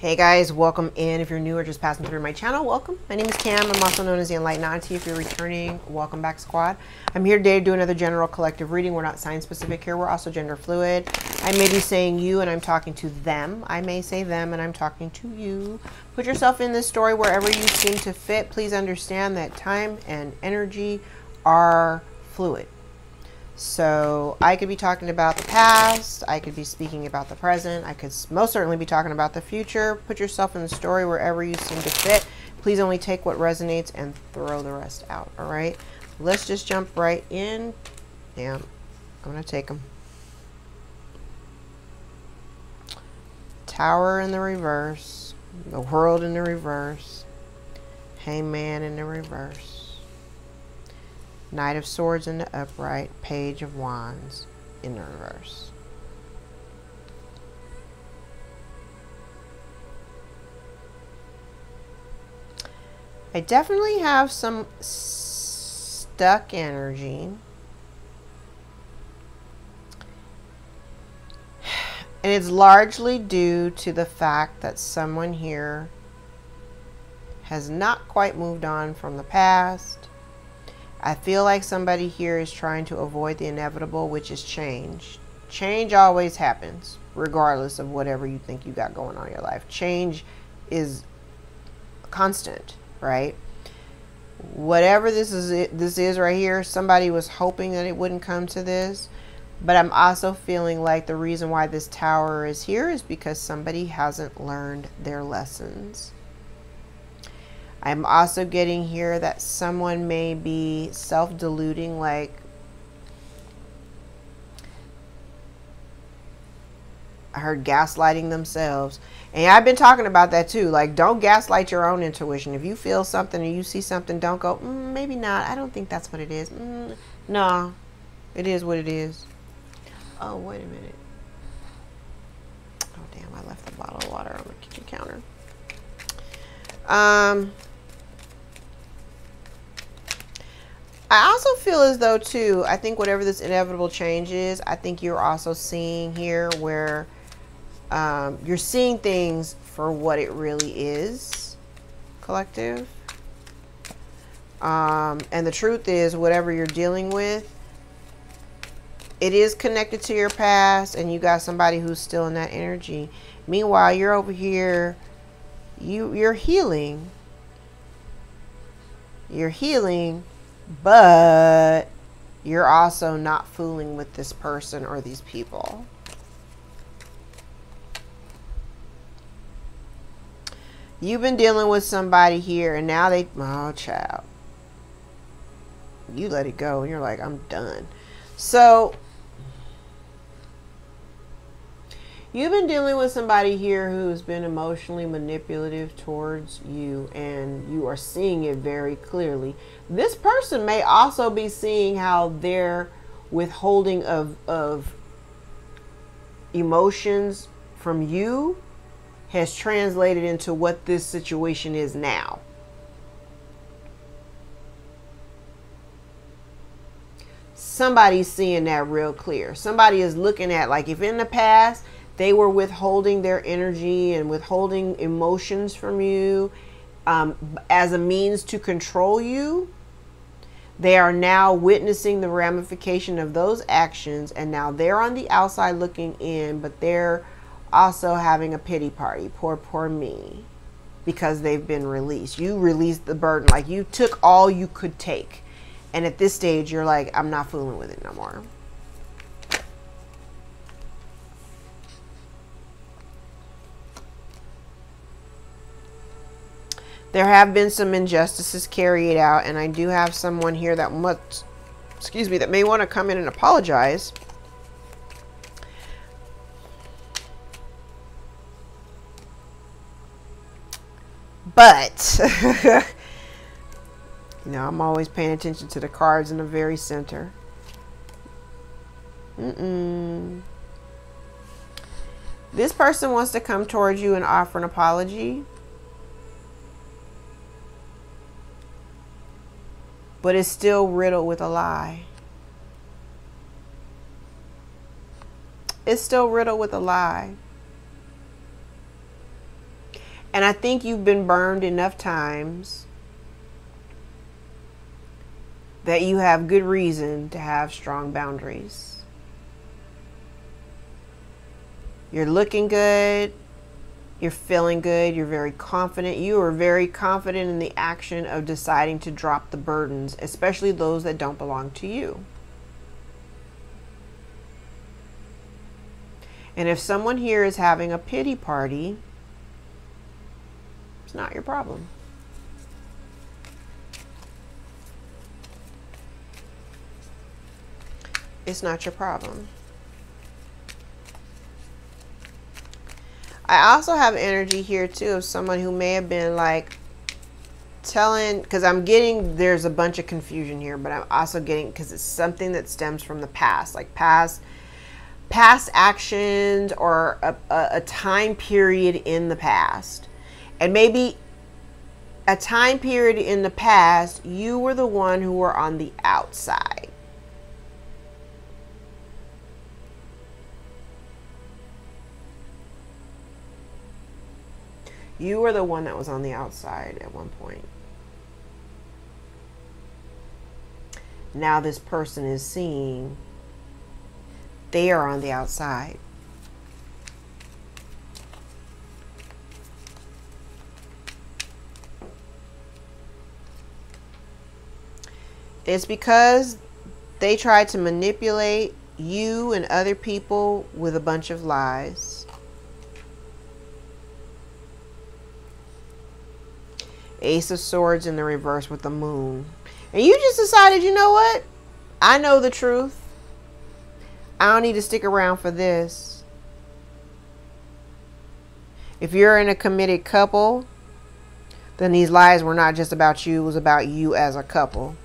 Hey guys, welcome in. If you're new or just passing through my channel, welcome. My name is Tam. I'm also known as the Enlightened Auntie. If you're returning, welcome back, squad. I'm here today to do another general collective reading. We're not sign specific here. We're also gender fluid. I may be saying you and I'm talking to them. I may say them and I'm talking to you. Put yourself in this story wherever you seem to fit. Please understand that time and energy are fluid. So I could be talking about the past. I could be speaking about the present. I could most certainly be talking about the future. Put yourself in the story wherever you seem to fit. Please only take what resonates and throw the rest out. All right. Let's just jump right in. Damn. I'm going to take them. Tower in the reverse. The world in the reverse. Hangman in the reverse. Knight of Swords in the upright, Page of Wands in the reverse. I definitely have some stuck energy. And it's largely due to the fact that someone here has not quite moved on from the past I feel like somebody here is trying to avoid the inevitable, which is change. Change always happens, regardless of whatever you think you got going on in your life. Change is constant, right? Whatever this is, this is right here. Somebody was hoping that it wouldn't come to this, but I'm also feeling like the reason why this tower is here is because somebody hasn't learned their lessons. I'm also getting here that someone may be self-deluding like I heard gaslighting themselves. And I've been talking about that too. Like, don't gaslight your own intuition. If you feel something or you see something, don't go, mm, maybe not. I don't think that's what it is. Mm, no, it is what it is. Oh, wait a minute. Oh, damn, I left the bottle of water on the kitchen counter. Um, I also feel as though too, I think whatever this inevitable change is, I think you're also seeing here where um, you're seeing things for what it really is, collective. Um, and the truth is, whatever you're dealing with, it is connected to your past and you got somebody who's still in that energy. Meanwhile, you're over here, you, you're healing. You're healing but you're also not fooling with this person or these people. You've been dealing with somebody here and now they, oh child, you let it go and you're like, I'm done. So You've been dealing with somebody here who's been emotionally manipulative towards you, and you are seeing it very clearly. This person may also be seeing how their withholding of, of emotions from you has translated into what this situation is now. Somebody's seeing that real clear. Somebody is looking at, like, if in the past, they were withholding their energy and withholding emotions from you um, as a means to control you. They are now witnessing the ramification of those actions, and now they're on the outside looking in, but they're also having a pity party. Poor, poor me. Because they've been released. You released the burden. Like you took all you could take. And at this stage, you're like, I'm not fooling with it no more. There have been some injustices carried out, and I do have someone here that must, excuse me, that may want to come in and apologize. But, you know, I'm always paying attention to the cards in the very center. Mm-mm. This person wants to come towards you and offer an apology. But it's still riddled with a lie. It's still riddled with a lie. And I think you've been burned enough times that you have good reason to have strong boundaries. You're looking good. You're feeling good. You're very confident. You are very confident in the action of deciding to drop the burdens, especially those that don't belong to you. And if someone here is having a pity party, it's not your problem. It's not your problem. I also have energy here too of someone who may have been like telling because I'm getting there's a bunch of confusion here, but I'm also getting because it's something that stems from the past, like past past actions or a, a, a time period in the past, and maybe a time period in the past you were the one who were on the outside You were the one that was on the outside at one point. Now this person is seeing they are on the outside. It's because they tried to manipulate you and other people with a bunch of lies. Ace of Swords in the reverse with the moon. And you just decided, you know what? I know the truth. I don't need to stick around for this. If you're in a committed couple, then these lies were not just about you, it was about you as a couple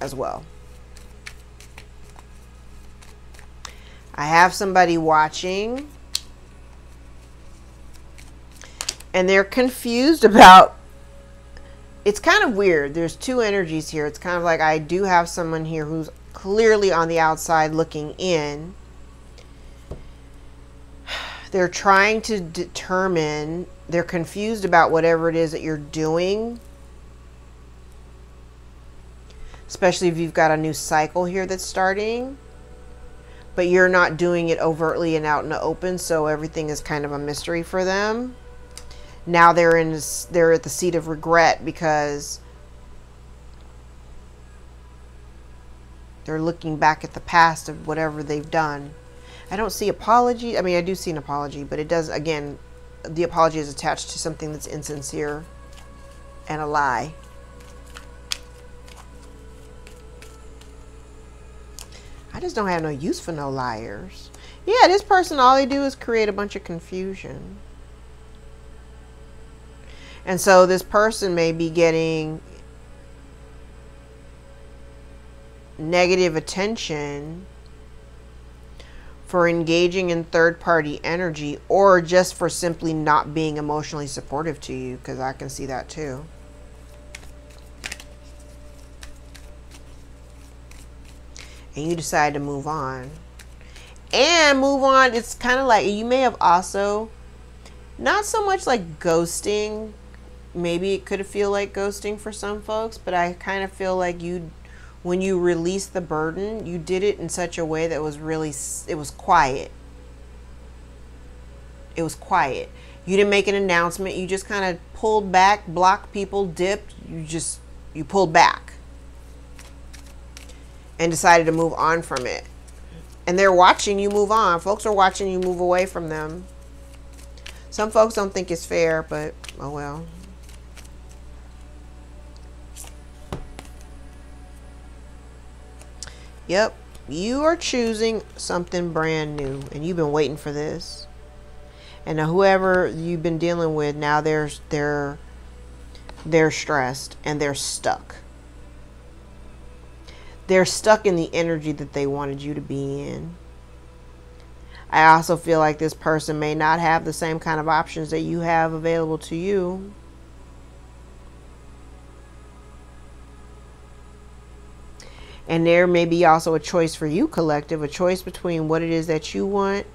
as well. I have somebody watching and they're confused about it's kind of weird. There's two energies here. It's kind of like I do have someone here who's clearly on the outside looking in. They're trying to determine, they're confused about whatever it is that you're doing. Especially if you've got a new cycle here that's starting. But you're not doing it overtly and out in the open, so everything is kind of a mystery for them now they're in they're at the seat of regret because they're looking back at the past of whatever they've done. I don't see apology. I mean, I do see an apology, but it does again. The apology is attached to something that's insincere and a lie. I just don't have no use for no liars. Yeah, this person, all they do is create a bunch of confusion. And so this person may be getting negative attention for engaging in third party energy or just for simply not being emotionally supportive to you because I can see that too. And you decide to move on. And move on, it's kind of like you may have also, not so much like ghosting, maybe it could feel like ghosting for some folks, but I kind of feel like you, when you release the burden, you did it in such a way that was really, it was quiet. It was quiet. You didn't make an announcement. You just kind of pulled back, blocked people, dipped. You just, you pulled back and decided to move on from it. And they're watching you move on. Folks are watching you move away from them. Some folks don't think it's fair, but oh well. Yep, you are choosing something brand new and you've been waiting for this. And whoever you've been dealing with, now they're they're they're stressed and they're stuck. They're stuck in the energy that they wanted you to be in. I also feel like this person may not have the same kind of options that you have available to you. And there may be also a choice for you, collective, a choice between what it is that you want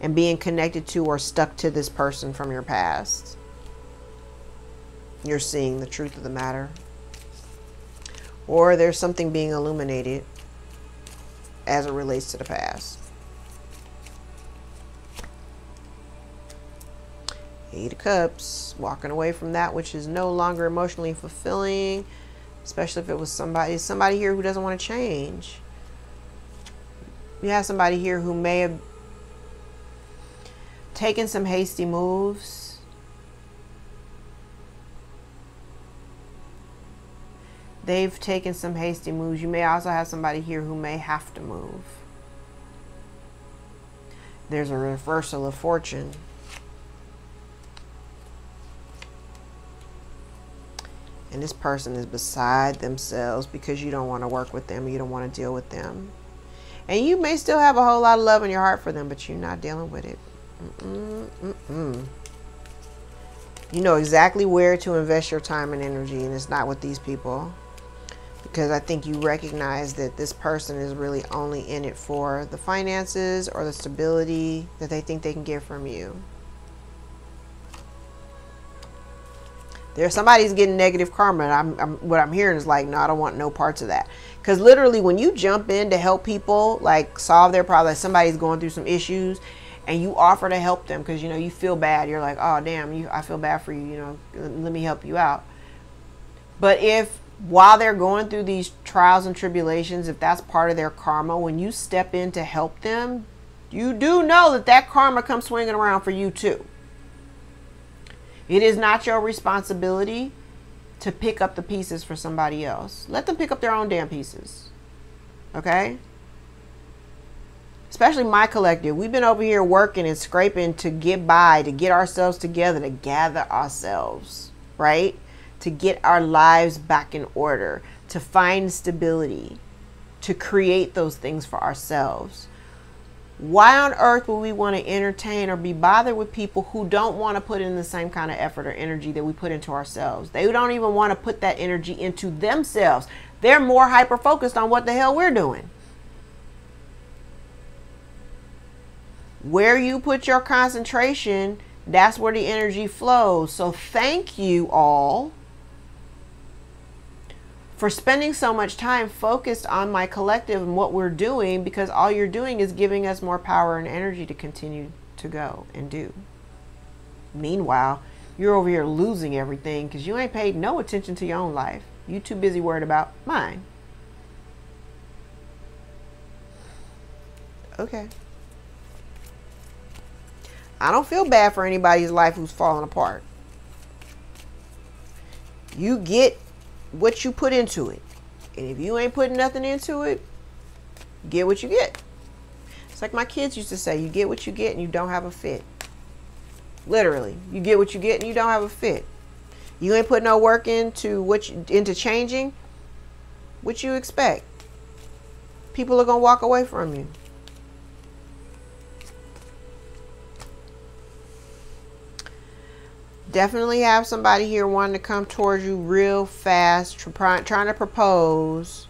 and being connected to or stuck to this person from your past. You're seeing the truth of the matter. Or there's something being illuminated as it relates to the past. Eight of Cups, walking away from that which is no longer emotionally fulfilling, especially if it was somebody somebody here who doesn't want to change. You have somebody here who may have taken some hasty moves. They've taken some hasty moves. You may also have somebody here who may have to move. There's a reversal of fortune. And this person is beside themselves because you don't want to work with them you don't want to deal with them. And you may still have a whole lot of love in your heart for them but you're not dealing with it. Mm -mm, mm you know exactly where to invest your time and energy and it's not with these people. Because I think you recognize that this person is really only in it for the finances or the stability that they think they can get from you There's somebody's getting negative karma. And I'm, I'm, what I'm hearing is like, no, I don't want no parts of that. Because literally, when you jump in to help people, like solve their problem, like somebody's going through some issues, and you offer to help them because you know you feel bad. You're like, oh damn, you, I feel bad for you. You know, let me help you out. But if while they're going through these trials and tribulations, if that's part of their karma, when you step in to help them, you do know that that karma comes swinging around for you too. It is not your responsibility to pick up the pieces for somebody else. Let them pick up their own damn pieces. Okay? Especially my collective. We've been over here working and scraping to get by, to get ourselves together, to gather ourselves, right? To get our lives back in order, to find stability, to create those things for ourselves. Why on earth would we want to entertain or be bothered with people who don't want to put in the same kind of effort or energy that we put into ourselves? They don't even want to put that energy into themselves. They're more hyper focused on what the hell we're doing. Where you put your concentration, that's where the energy flows. So, thank you all for spending so much time focused on my collective and what we're doing because all you're doing is giving us more power and energy to continue to go and do. Meanwhile, you're over here losing everything because you ain't paid no attention to your own life. You too busy worried about mine. Okay. I don't feel bad for anybody's life who's falling apart. You get what you put into it. And if you ain't putting nothing into it, get what you get. It's like my kids used to say, you get what you get and you don't have a fit. Literally, you get what you get and you don't have a fit. You ain't put no work into what you, into changing. What you expect? People are gonna walk away from you. Definitely have somebody here wanting to come towards you real fast, trying to propose.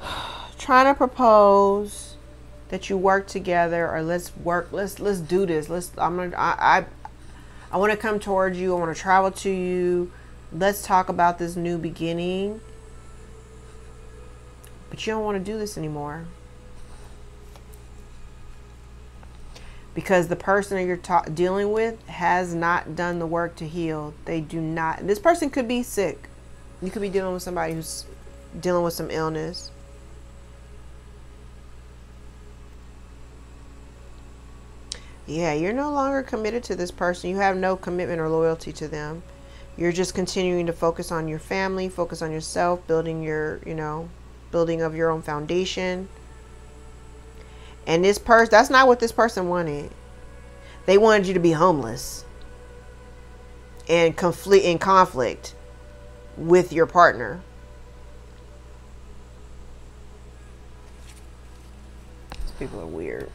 trying to propose that you work together or let's work let's let's do this. Let's i'm gonna i i, I want to come towards you. I want to travel to you. Let's talk about this new beginning. But you don't want to do this anymore because the person that you're ta- dealing with has not done the work to heal. They do not. This person could be sick. You could be dealing with somebody who's dealing with some illness. Yeah, you're no longer committed to this person. You have no commitment or loyalty to them. You're just continuing to focus on your family, focus on yourself, building your, you know, building of your own foundation and this person, that's not what this person wanted. They wanted you to be homeless and conflict in conflict with your partner. These people are weird.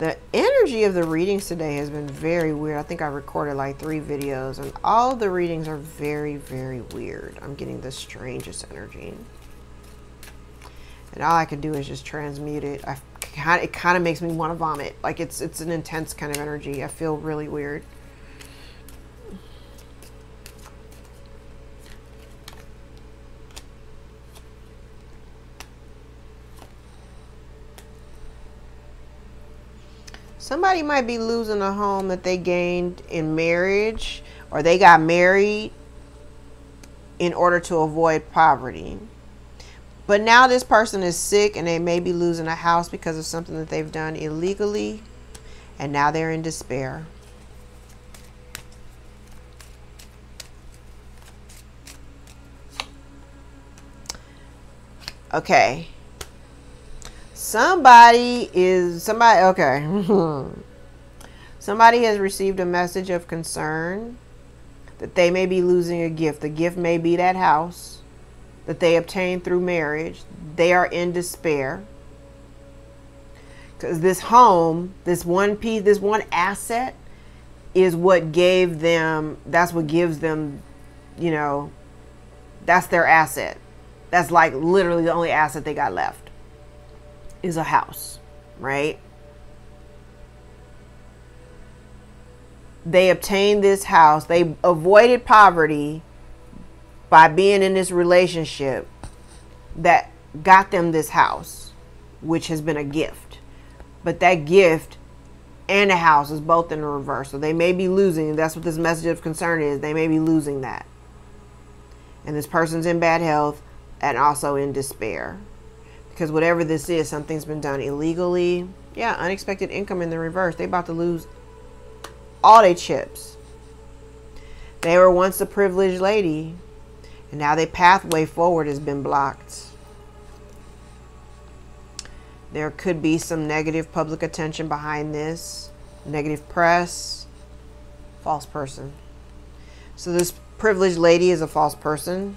The energy of the readings today has been very weird. I think I recorded like three videos and all the readings are very, very weird. I'm getting the strangest energy. And all I can do is just transmute it. I, it kind of makes me want to vomit. Like it's, it's an intense kind of energy. I feel really weird. Somebody might be losing a home that they gained in marriage or they got married in order to avoid poverty. But now this person is sick and they may be losing a house because of something that they've done illegally. And now they're in despair. Okay. Somebody is somebody okay. somebody has received a message of concern that they may be losing a gift. The gift may be that house that they obtained through marriage. They are in despair. Because this home, this one piece, this one asset is what gave them, that's what gives them, you know, that's their asset. That's like literally the only asset they got left is a house, right? They obtained this house. They avoided poverty by being in this relationship that got them this house, which has been a gift. But that gift and a house is both in the reverse. So they may be losing. That's what this message of concern is. They may be losing that. And this person's in bad health and also in despair because whatever this is, something's been done illegally. Yeah, unexpected income in the reverse. They about to lose all their chips. They were once a privileged lady, and now their pathway forward has been blocked. There could be some negative public attention behind this, negative press, false person. So this privileged lady is a false person.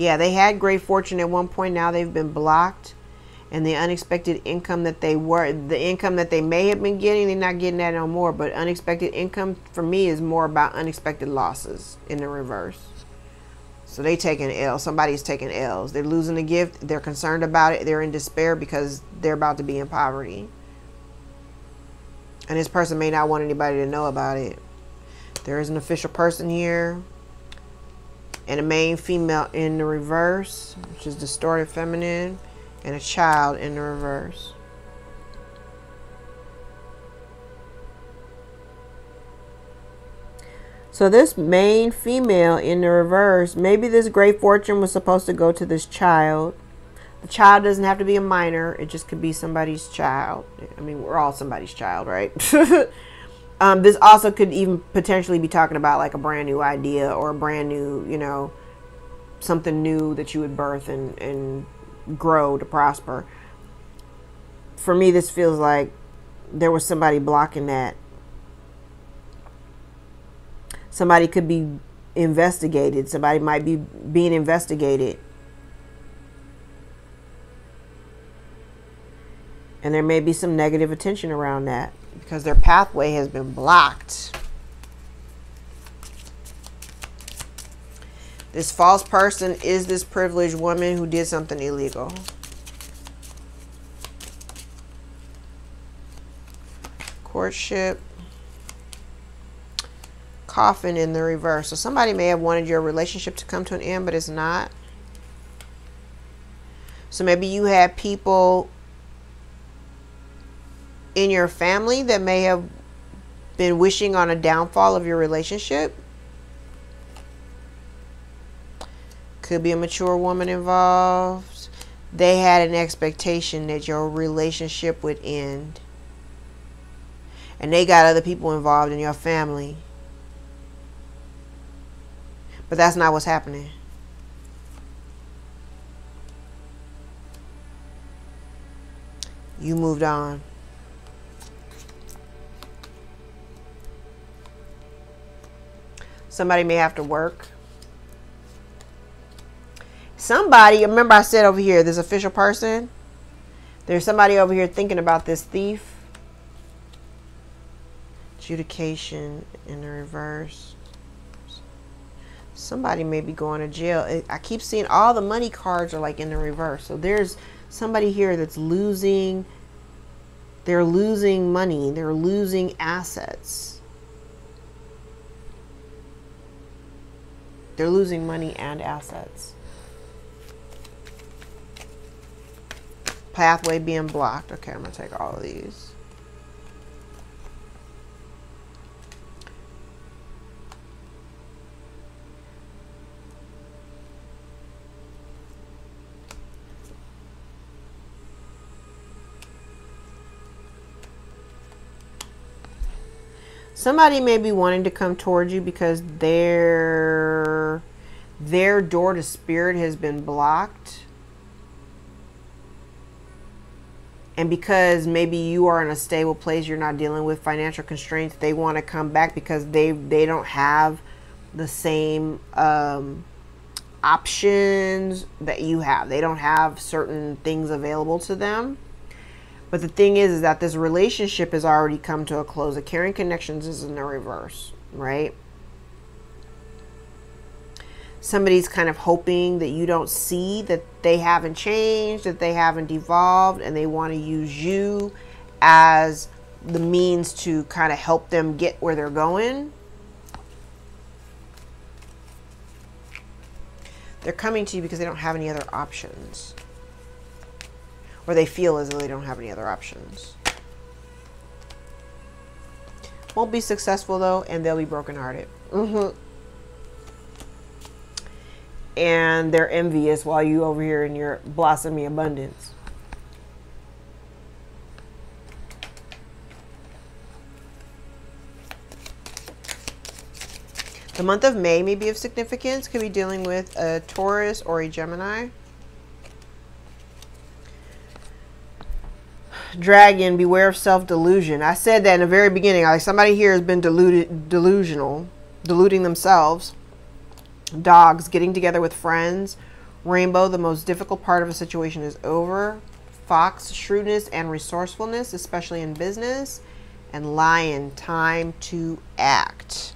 Yeah, they had great fortune at one point. Now they've been blocked. And the unexpected income that they were, the income that they may have been getting, they're not getting that no more. But unexpected income for me is more about unexpected losses in the reverse. So they taking L. Somebody's taking L's. They're losing a gift. They're concerned about it. They're in despair because they're about to be in poverty. And this person may not want anybody to know about it. There is an official person here and a main female in the reverse, which is distorted feminine, and a child in the reverse. So this main female in the reverse, maybe this great fortune was supposed to go to this child. The child doesn't have to be a minor. It just could be somebody's child. I mean, we're all somebody's child, right? Um, this also could even potentially be talking about like a brand new idea or a brand new, you know, something new that you would birth and, and grow to prosper. For me, this feels like there was somebody blocking that. Somebody could be investigated. Somebody might be being investigated. And there may be some negative attention around that because their pathway has been blocked. This false person is this privileged woman who did something illegal. Courtship. Coffin in the reverse. So somebody may have wanted your relationship to come to an end, but it's not. So maybe you had people in your family that may have been wishing on a downfall of your relationship. Could be a mature woman involved. They had an expectation that your relationship would end. And they got other people involved in your family. But that's not what's happening. You moved on. Somebody may have to work. somebody, remember I said over here, this official person, there's somebody over here thinking about this thief. Adjudication in the reverse. Somebody may be going to jail. I keep seeing all the money cards are like in the reverse. So there's somebody here that's losing. They're losing money. They're losing assets. They're losing money and assets. Pathway being blocked. Okay, I'm going to take all of these. Somebody may be wanting to come towards you because their their door to spirit has been blocked. And because maybe you are in a stable place you're not dealing with financial constraints they want to come back because they they don't have the same um, options that you have. They don't have certain things available to them but the thing is, is that this relationship has already come to a close. The caring connections is in the reverse, right? Somebody's kind of hoping that you don't see that they haven't changed, that they haven't evolved, and they want to use you as the means to kind of help them get where they're going. They're coming to you because they don't have any other options or they feel as though they don't have any other options. Won't be successful though, and they'll be brokenhearted. Mm-hmm. And they're envious while you over here in your blossomy abundance. The month of May may be of significance. Could be dealing with a Taurus or a Gemini. Dragon, beware of self-delusion. I said that in the very beginning. Like somebody here has been deluded, delusional, deluding themselves. Dogs, getting together with friends. Rainbow, the most difficult part of a situation is over. Fox, shrewdness and resourcefulness, especially in business. And lion, time to act.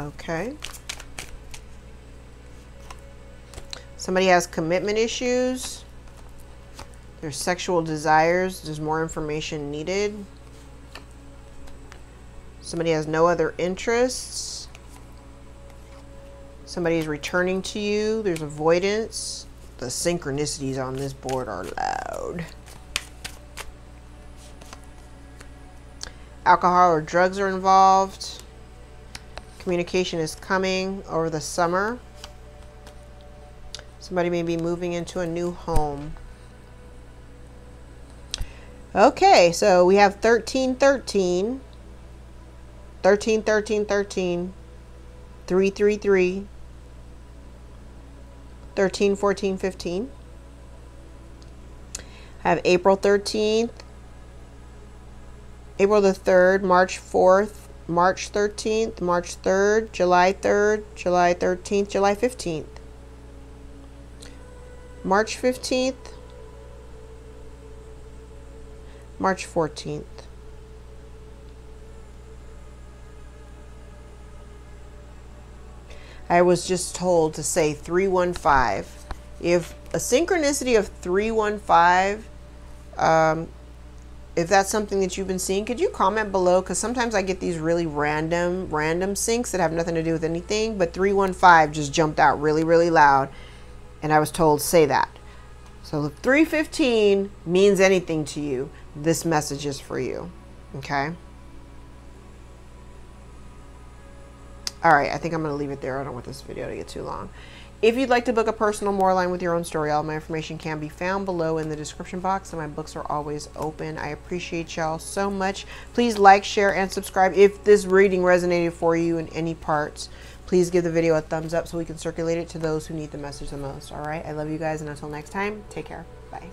Okay. Somebody has commitment issues. There's sexual desires. There's more information needed. Somebody has no other interests. Somebody is returning to you. There's avoidance. The synchronicities on this board are loud. Alcohol or drugs are involved. Communication is coming over the summer. Somebody may be moving into a new home. Okay, so we have 13, 13, 13, 13, 13, 3, 3, 3, 13, 14, 15. I have April 13th, April the 3rd, March 4th, March 13th, March 3rd, July 3rd, July 13th, July 15th. March 15th, March 14th. I was just told to say 315. If a synchronicity of 315, um, if that's something that you've been seeing, could you comment below? Because sometimes I get these really random, random syncs that have nothing to do with anything, but 315 just jumped out really, really loud and I was told say that. So if 315 means anything to you, this message is for you. Okay? All right, I think I'm going to leave it there. I don't want this video to get too long. If you'd like to book a personal more line with your own story, all my information can be found below in the description box, and my books are always open. I appreciate y'all so much. Please like, share, and subscribe if this reading resonated for you in any parts. Please give the video a thumbs up so we can circulate it to those who need the message the most. All right. I love you guys. And until next time, take care. Bye.